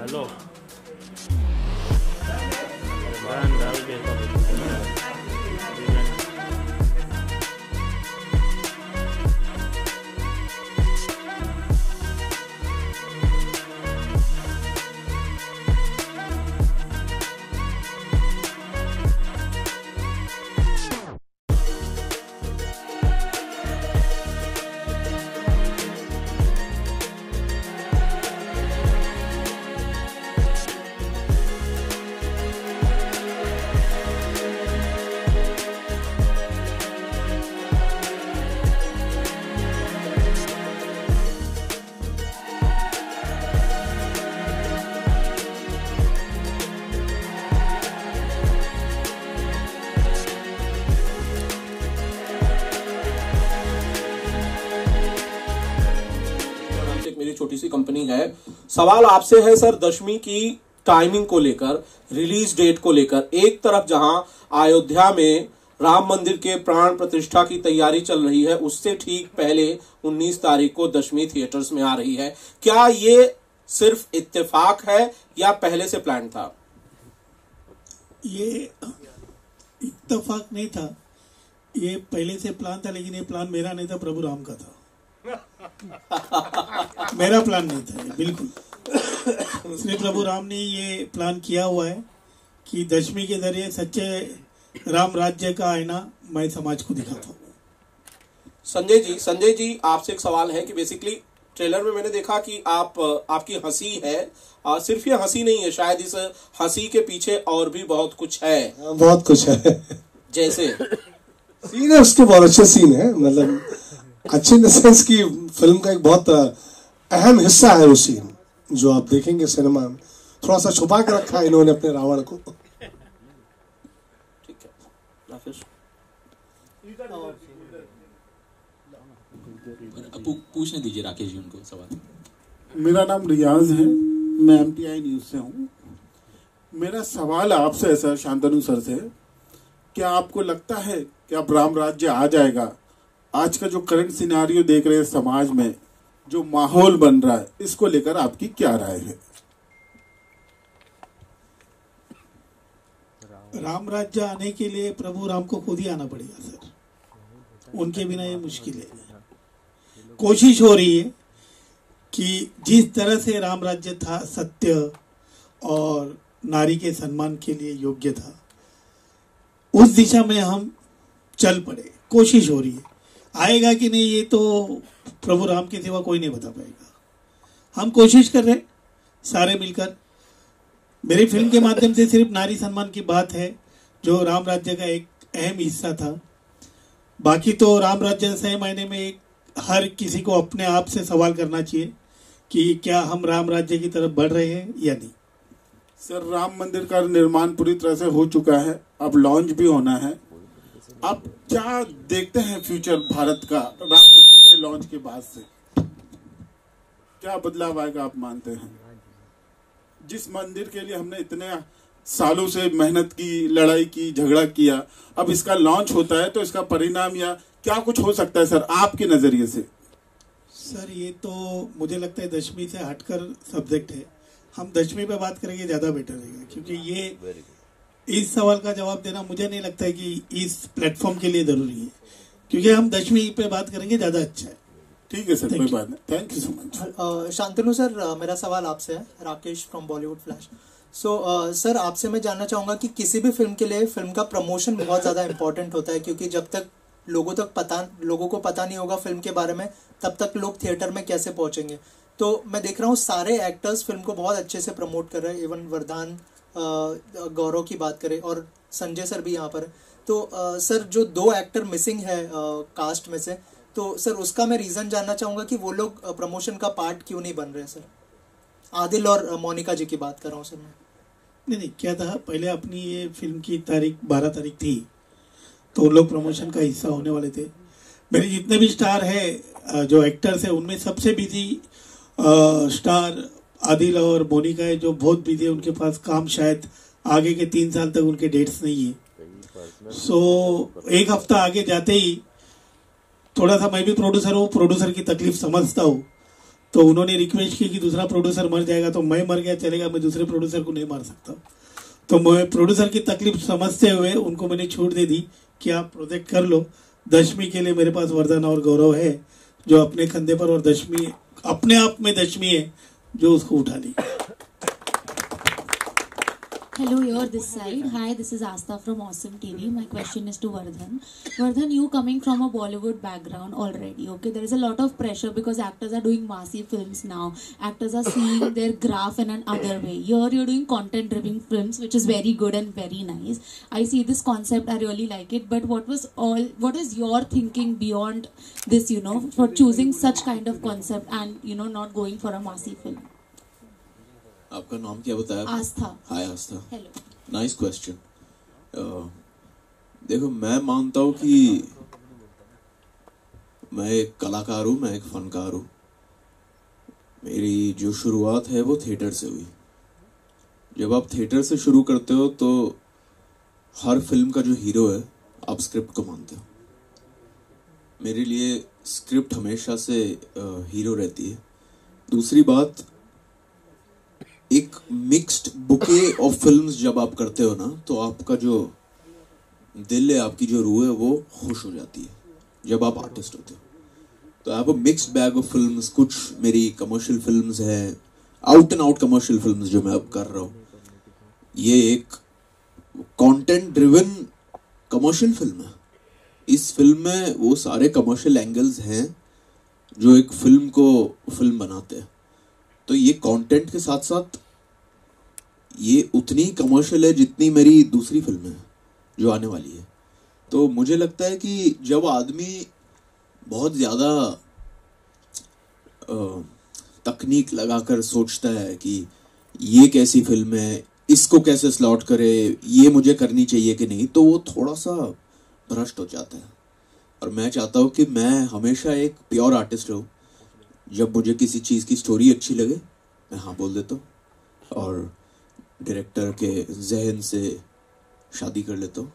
Hello company है सवाल आपसे है सर दशमी की टाइमिंग को लेकर रिलीज़ डेट को लेकर। एक तरफ़ जहाँ अयोध्या में राम मंदिर के प्राण प्रतिष्ठा की तैयारी चल रही है उससे ठीक पहले 19 तारीख को दशमी थिएटर्स में आ रही है। क्या ये सिर्फ़ इत्तेफाक है या पहले से प्लान था? ये इत्तेफाक नहीं था। ये पहले से प्लान था लेकिन ये प्लान मेरा नहीं था प्रभु राम का था। मेरा प्लान नहीं था बिल्कुल। श्री प्रभु राम ने ये प्लान किया हुआ है कि दशमी के ज़रिए सच्चे राम राज्य का आईना मैं समाज को दिखाता हूँ। संजय जी संजय जी आपसे एक सवाल है कि बेसिकली ट्रेलर में मैंने देखा कि आप आपकी हँसी है आ, सिर्फ़ ये हँसी नहीं है शायद इस हँसी के पीछे और भी बहुत कुछ है। बहुत कुछ है। जैसे? सीन है उसके बहुत अच्छे सीन है मतलब अच्छे इन सेंस की फ़िल्म का एक बहुत अहम हिस्सा है वो सीन जो आप देखेंगे सिनेमा में। थोड़ा सा छुपा के रखा है इन्होंने अपने रावण को। ठीक है। पूछने दीजिए राकेश जी उनको सवाल। मेरा नाम रियाज है मैं एम टी आई न्यूज़ से हूँ। मेरा सवाल आपसे है सर शांतनु सर से। क्या आपको लगता है कि अब राम राज्य आ जाएगा? आज का जो करंट सिनारियो देख रहे हैं समाज में जो माहौल बन रहा है, इसको लेकर आपकी क्या राय है? राम राज्य आने के लिए प्रभु राम को खुद ही आना पड़ेगा, सर। उनके बिना ये मुश्किल है। कोशिश हो रही है कि जिस तरह से राम राज्य था, सत्य और नारी के सम्मान के लिए योग्य था, उस दिशा में हम चल पड़े। कोशिश हो रही है। आएगा कि नहीं, ये तो प्रभु राम के सिवा कोई नहीं बता पाएगा। हम कोशिश कर रहे सारे मिलकर। मेरी फ़िल्म के माध्यम से सिर्फ़ नारी सम्मान की बात है, जो राम राज्य का एक अहम हिस्सा था। बाकी तो राम राज्य सही मायने में एक हर किसी को अपने आप से सवाल करना चाहिए कि क्या हम राम राज्य की तरफ़ बढ़ रहे हैं या नहीं। सर, राम मंदिर का निर्माण पूरी तरह से हो चुका है, अब लॉन्च भी होना है। आप क्या देखते हैं फ्यूचर भारत का? राम लॉन्च के बाद से। क्या बदलाव आएगा आप मानते हैं? जिस मंदिर के लिए हमने इतने सालों से मेहनत की लड़ाई की झगड़ा किया अब इसका लॉन्च होता है तो इसका परिणाम या क्या कुछ हो सकता है सर आपके नज़रिए से? सर ये तो मुझे लगता है दशमी से हटकर सब्जेक्ट है। हम दशमी पे बात करेंगे ज़्यादा बेटर रहेगा क्योंकि ये इस सवाल का जवाब देना मुझे नहीं लगता है कि इस प्लेटफॉर्म के लिए ज़रूरी है। क्योंकि हम दशमी पे बात करेंगे ज़्यादा अच्छा है। ठीक है सर कोई बात नहीं। Thank you so much Shantanu sir मेरा सवाल आपसे है Rakesh from Bollywood flash so sir आपसे मैं जानना चाहूँगा कि किसी भी फ़िल्म के लिए फ़िल्म का प्रमोशन बहुत ज़्यादा इंपॉर्टेंट होता है क्योंकि जब तक लोगों तक पता लोगों को पता नहीं होगा फ़िल्म के बारे में तब तक लोग थिएटर में कैसे पहुँचेंगे? तो मैं देख रहा हूँ सारे एक्टर्स फ़िल्म को बहुत अच्छे से प्रमोट कर रहे हैं इवन वरदान गौरव की बात करें और संजय सर भी यहाँ पर है। तो अ, सर जो दो एक्टर मिसिंग है कास्ट में से तो सर उसका मैं रीज़न जानना चाहूँगा कि वो लोग प्रमोशन का पार्ट क्यों नहीं बन रहे सर? आदिल और मोनिका जी की बात कर रहा हूँ सर मैं। नहीं नहीं क्या था? पहले अपनी ये फ़िल्म की तारीख बारह तारीख थी तो उन लोग प्रमोशन का हिस्सा होने वाले थे। मेरे जितने भी स्टार है जो एक्टर्स है उनमें सबसे बिज़ी स्टार आदिल और मोनिका है जो बहुत बिज़ी है उनके पास काम शायद आगे के तीन साल तक उनके डेट्स नहीं है। सो so, एक हफ़्ता आगे जाते ही थोड़ा सा मैं भी प्रोड्यूसर हूँ प्रोड्यूसर की तकलीफ़ समझता हूँ। तो उन्होंने रिक्वेस्ट की कि दूसरा प्रोड्यूसर मर जाएगा तो मैं मर गया चलेगा मैं दूसरे प्रोड्यूसर को नहीं मार सकता। तो मैं प्रोड्यूसर की तकलीफ़ समझते हुए उनको मैंने छूट दे दी कि आप प्रोजेक्ट कर लो। दशमी के लिए मेरे पास वरदान और गौरव है जो अपने कंधे पर और दशमी अपने आप में दशमी है जो उसको उठा ली। Hello, you're this side. Hi, this is Asta from Awesome TV. My question is to Vardhan. Vardhan, you coming from a Bollywood background already, okay? There is a lot of pressure because actors are doing massive films now. Actors are seeing their graph in an other way. Here, you're doing content-driven films, which is very good and very nice. I see this concept. I really like it. But what was all? What is your thinking beyond this? You know, for choosing such kind of concept and you know not going for a massive film. आपका नाम क्या बताया? Aastha. Hi Aastha. Hello nice question देखो मैं मानता हूँ कि मैं एक कलाकार हूँ मैं एक फनकार हूँ। मेरी जो शुरुआत है वो थिएटर से हुई। जब आप थिएटर से शुरू करते हो तो हर फ़िल्म का जो हीरो है आप स्क्रिप्ट को मानते हो। मेरे लिए स्क्रिप्ट हमेशा से हीरो रहती है। दूसरी बात एक मिक्स्ड बुके ऑफ़ फिल्म्स जब आप करते हो ना तो आपका जो दिल है, आपकी जो रूह है, वो खुश हो जाती है, जब आप आर्टिस्ट होते हो। तो आप मिक्स्ड बैग ऑफ़ फिल्म्स कुछ मेरी कमर्शियल फिल्म्स हैं out and out commercial films जो मैं अब कर रहा हूँ। ये एक कंटेंट ड्रिवन कमर्शियल फ़िल्म है। इस फ़िल्म में वो सारे कमर्शियल एंगल्स हैं, जो एक फ़िल्म को फ़िल्म बनाते हैं। तो ये कंटेंट के साथ साथ ये उतनी कमर्शियल है जितनी मेरी दूसरी फ़िल्म है, जो आने वाली है। तो मुझे लगता है कि जब आदमी बहुत ज़्यादा तकनीक लगाकर सोचता है कि ये कैसी फ़िल्म है, इसको कैसे स्लॉट करे, ये मुझे करनी चाहिए कि नहीं तो वो थोड़ा सा भ्रष्ट हो जाता है। और मैं चाहता हूँ कि मैं हमेशा एक प्योर आर्टिस्ट रहूँ। जब मुझे किसी चीज़ की स्टोरी अच्छी लगे, मैं हाँ बोल देता हूँ। और डायरेक्टर के जहन से शादी कर लेता हूँ।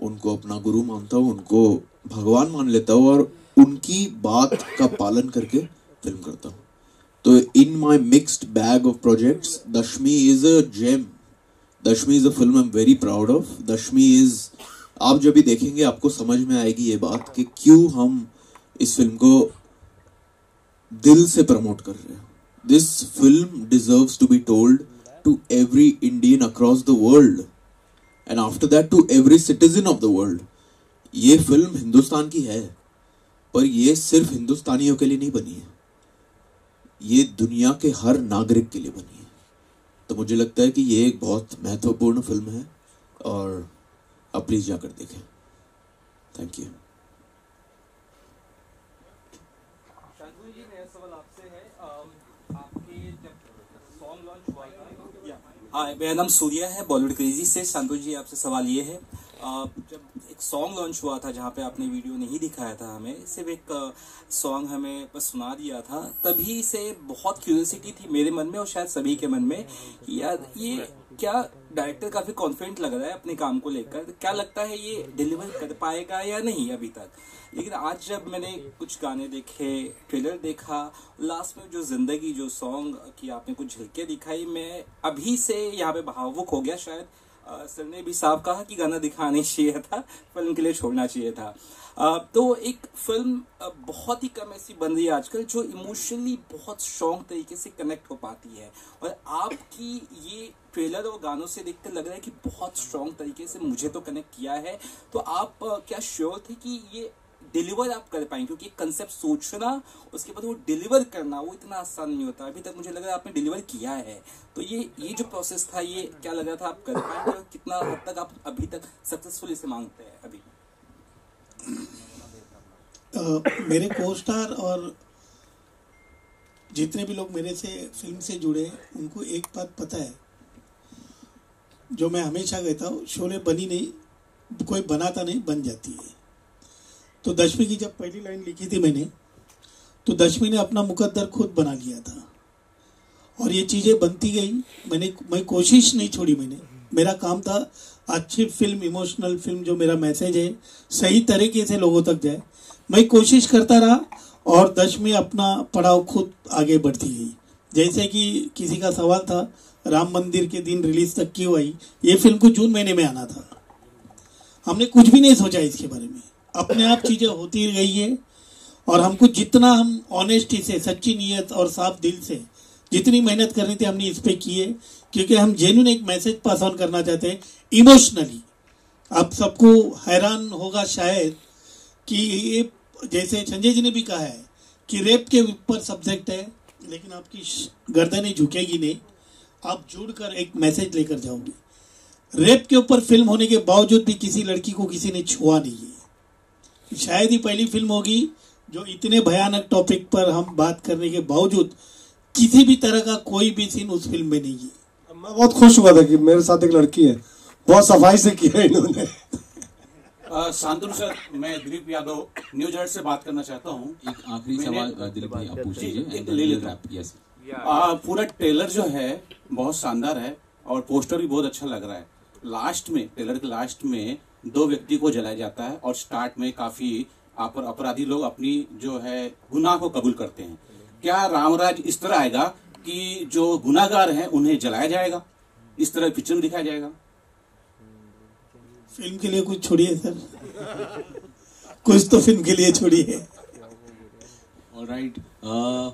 उनको अपना गुरु मानता हूँ, उनको भगवान मान लेता हूँ और उनकी बात का पालन करके फ़िल्म करता हूँ। तो in my mixed bag of projects, Dashmi is a gem. Dashmi is a film I am very proud of Dashmi is, आप जब भी देखेंगे आपको समझ में आएगी ये बात कि क्यों हम इस फ़िल्म को दिल से प्रमोट कर रहे हैं। This film deserves to be told to every Indian across the world. And after that, to every citizen of the world. ये फ़िल्म हिंदुस्तान की है, पर ये सिर्फ़ हिंदुस्तानियों के लिए नहीं बनी है। ये दुनिया के हर नागरिक के लिए बनी है। तो मुझे लगता है कि ये एक बहुत महत्वपूर्ण फ़िल्म है, और आप प्लीज़ जाकर देखें। थैंक यू हाँ मेरा नाम सूर्या है बॉलीवुड क्रेजी से। संतोष जी, आपसे सवाल ये है। जब एक सॉन्ग लॉन्च हुआ था, जहाँ पे आपने वीडियो नहीं दिखाया था हमें, सिर्फ़ एक सॉन्ग हमें बस सुना दिया था, तभी से बहुत क्यूरियोसिटी थी मेरे मन में और शायद सभी के मन में कि यार, ये क्या डायरेक्टर काफ़ी कॉन्फिडेंट लग रहा है अपने काम को लेकर? क्या लगता है ये डिलीवर कर पाएगा या नहीं अभी तक? लेकिन आज जब मैंने कुछ गाने देखे ट्रेलर देखा लास्ट में जो ज़िंदगी, जो सॉन्ग की आपने कुछ झलके दिखाई, मैं अभी से यहाँ पे भावुक हो गया शायद। सर ने भी साफ़ कहा कि गाना दिखाना चाहिए था, फ़िल्म के लिए छोड़ना चाहिए था। तो एक फ़िल्म बहुत ही कम ऐसी बन रही है आजकल जो इमोशनली बहुत स्ट्रॉन्ग तरीके से कनेक्ट हो पाती है। और आपकी ये ट्रेलर और गानों से देखकर लग रहा है कि बहुत स्ट्रॉन्ग तरीके से मुझे तो कनेक्ट किया है। तो आप क्या श्योर थे कि ये डिलीवर आप कर पाएँगे क्योंकि कंसेप्ट सोचना उसके बाद वो डिलीवर करना वो इतना आसान नहीं होता। अभी तक मुझे लग रहा है आपने डिलीवर किया है। तो ये ये जो प्रोसेस था ये क्या लग रहा था आप कर पाएँगे और कितना हद तक आप अभी तक सक्सेसफुल इसे मांगते हैं अभी? आ, मेरे को स्टार और जितने भी लोग मेरे से फ़िल्म से जुड़े उनको एक बात पता है। जो मैं हमेशा कहता हूँ शोले बनी नहीं कोई बनाता नहीं बन जाती है। तो दशमी की जब पहली लाइन लिखी थी मैंने तो दशमी ने अपना मुकद्दर खुद बना लिया था। और ये चीज़ें बनती गई। मैंने, मैं कोशिश नहीं छोड़ी मैंने। मेरा काम था अच्छी फ़िल्म इमोशनल फ़िल्म जो मेरा मैसेज है, सही तरीके से लोगों तक जाए। मैं कोशिश करता रहा और दशमी अपना पड़ाव खुद आगे बढ़ती गई। जैसे कि किसी का सवाल था, राम मंदिर के दिन रिलीज़ तक क्यों आई? ये फ़िल्म को जून महीने में आना था। हमने कुछ भी नहीं सोचा इसके बारे में। अपने आप चीज़ें होती गई है और हमको जितना हम ऑनेस्टी से, सच्ची नीयत और साफ़ दिल से जितनी मेहनत करनी थी, हमने इस पे की है। क्योंकि हम जेन्यून एक मैसेज पास ऑन करना चाहते हैं इमोशनली आप सबको हैरान होगा शायद कि ये, जैसे संजय जी ने भी कहा है कि रेप के ऊपर सब्जेक्ट है, लेकिन आपकी गर्दनें झुकेगी नहीं। आप जुड़कर एक मैसेज लेकर जाओगे। रेप के ऊपर फ़िल्म होने के बावजूद भी किसी लड़की को किसी ने छुआ नहीं है। शायद ही पहली फ़िल्म होगी जो इतने भयानक टॉपिक पर हम बात करने के बावजूद किसी भी तरह का कोई भी सीन उस फ़िल्म में नहीं है। मैं बहुत खुश हुआ था कि मेरे साथ एक लड़की है। बहुत सफ़ाई से किया इन्होंने। शांतनु सर मैं दिलीप यादव न्यूज़ अलर्ट से बात करना चाहता हूँ। एक आखिरी सवाल दिलीप भाई आप पूछ लीजिए पूरा ट्रेलर जो है बहुत शानदार है और पोस्टर भी बहुत अच्छा लग रहा है। लास्ट में ट्रेलर के लास्ट में दो व्यक्ति को जलाया जाता है और स्टार्ट में काफ़ी अपराधी लोग अपनी जो है गुनाह को कबूल करते हैं। क्या रामराज इस तरह आएगा कि जो गुनागार हैं उन्हें जलाया जाएगा? इस तरह पिक्चर में दिखाया जाएगा। फ़िल्म के लिए कुछ छोड़िए सर। कुछ तो फ़िल्म के लिए छोड़िए। All right. Uh,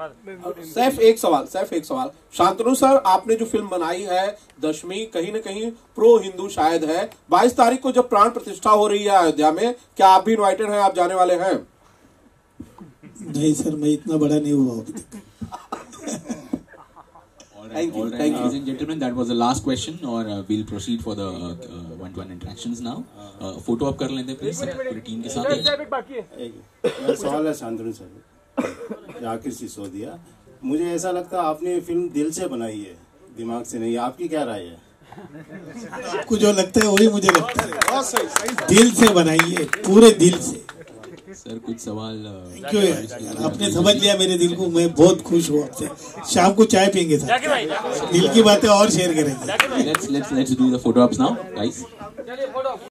सैफ एक सवाल सैफ एक सवाल। शांतनु सर आपने जो फ़िल्म बनाई है दशमी कहीं ना कहीं प्रो हिंदू शायद है। 22 तारीख को जब प्राण प्रतिष्ठा हो रही है अयोध्या में क्या आप भी इनवाइटेड हैं? आप जाने वाले हैं? नहीं सर मैं इतना बड़ा नहीं हुआ अभी तक। Thank you, right, thank you. ladies and gentlemen, that was the last question, or uh, we'll proceed for the uh, uh, one-to-one interactions now. Uh, photo up कर लेते हैं प्लीज़ पूरी टीम के साथ। एक सवाल है शांतनु सर। आखिर सिसोदिया मुझे ऐसा लगता है आपने ये फ़िल्म दिल से बनाई है दिमाग से नहीं आपकी क्या राय है? आपको जो लगता है वही मुझे लगता है। दिल से बनाइए पूरे दिल से। सर कुछ सवाल क्यों यार? आपने समझ लिया मेरे दिल को मैं बहुत खुश हूँ आपसे। शाम को चाय पियेंगे सर दिल की बातें और शेयर करेंगे।